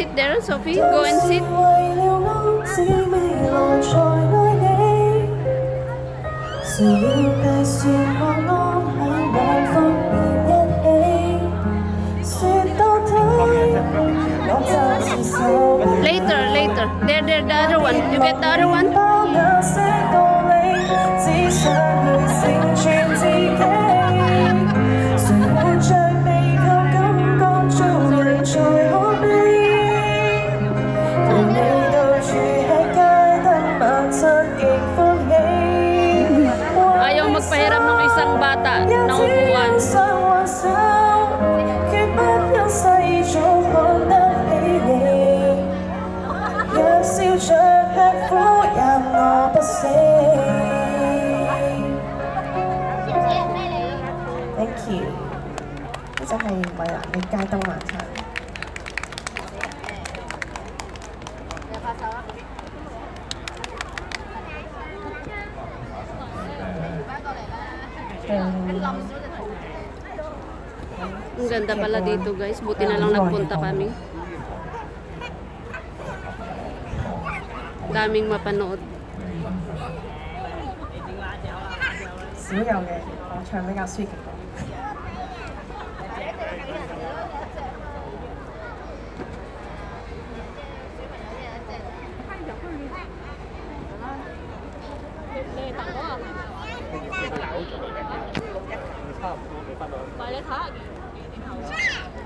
sit there, Sophie. Go and sit. Later, later. There, there, the other one. You get the other one? 街燈晚餐。Ang ganda pala dito guys, buti na lang nagpunta kami. Daming mapanood. 少有嘅，我唱比較抒情。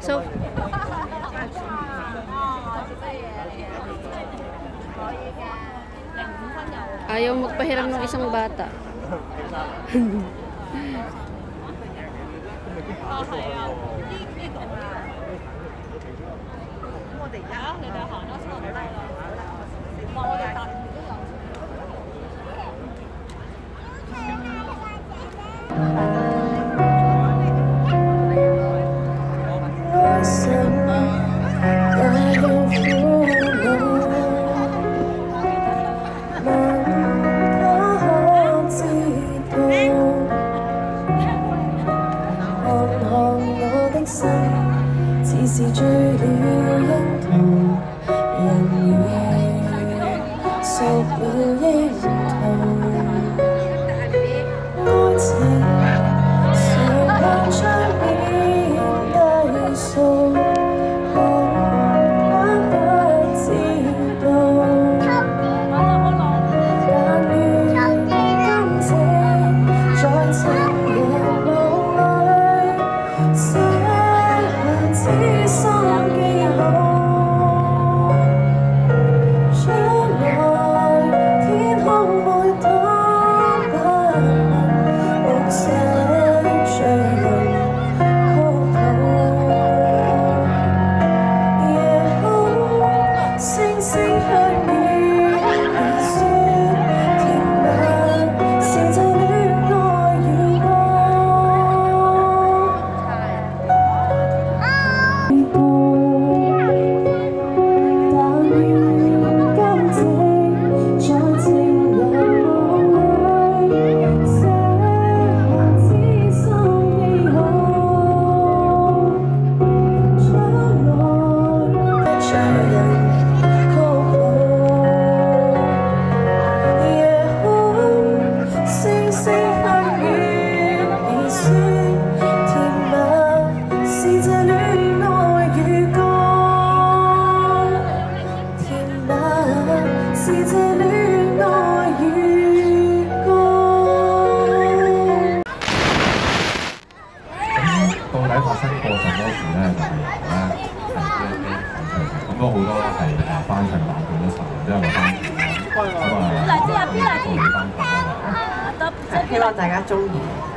So, ayaw magpahiram ng isang bata. Okay. 心似是醉了樱同，人如熟了的红。希望大家中意。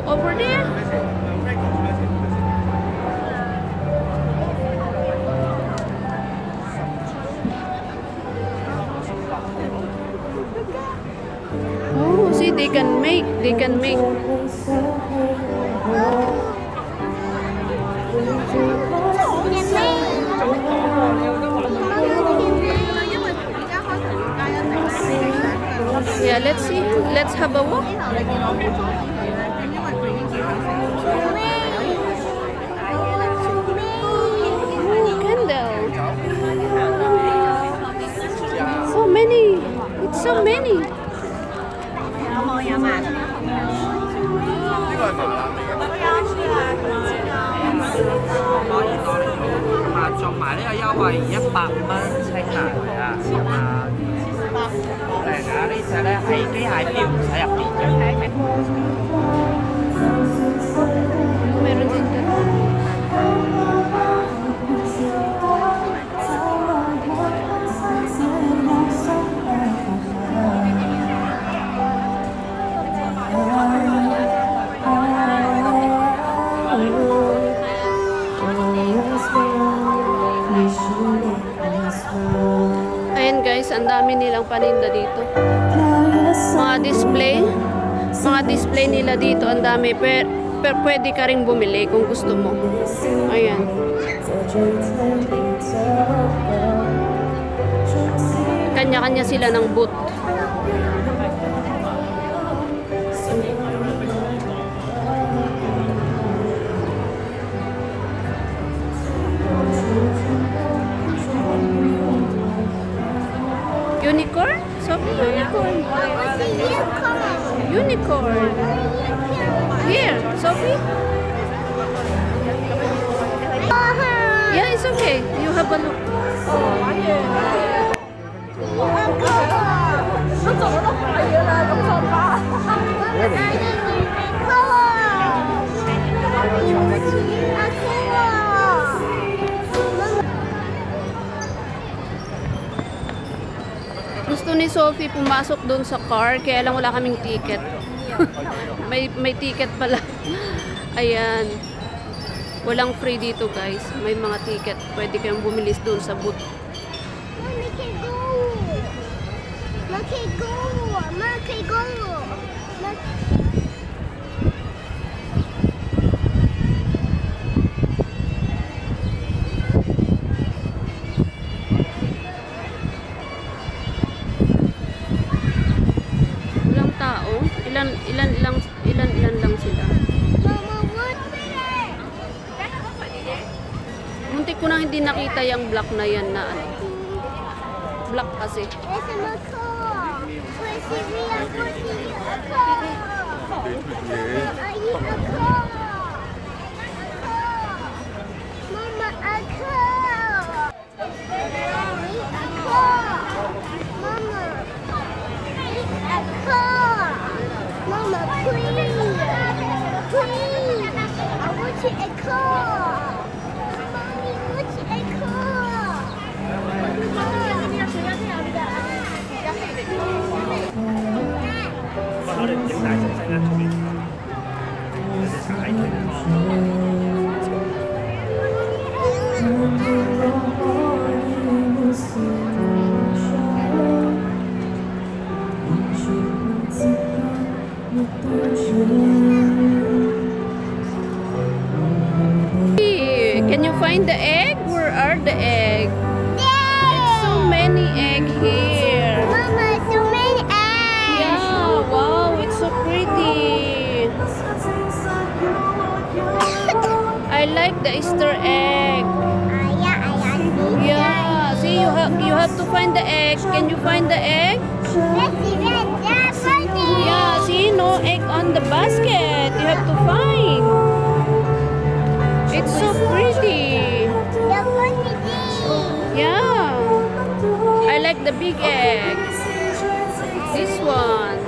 Walk over there? Oh, see, they can make, they can make. Yeah, let's see. Let's have a walk. kayak picture. Meron din Ayan guys, ang dami nilang paninda dito. Mga display. Mga display nila dito, ang dami. Per, per pwede ka rin bumili kung gusto mo. Ayan. Kanya-kanya sila ng booth. Sophie pumasok doon sa car, kaya lang wala kaming ticket. may may ticket pala. Ayan. Walang free dito, guys. May mga ticket. Pwede kayong bumili doon sa booth. Walang hindi nakita yung black na yan na ano. Black kasi. Mama, a cow. Eat a cow. Mama, a cow. Mama, please, please. I want you a. how. This is how I can Can you find the egg? Where are the eggs? Like the Easter egg. Ah, yeah, see. You have you have to find the egg. Can you find the egg? Yeah, see no egg on the basket. You have to find. It's so pretty. Yeah. I like the big egg. This one.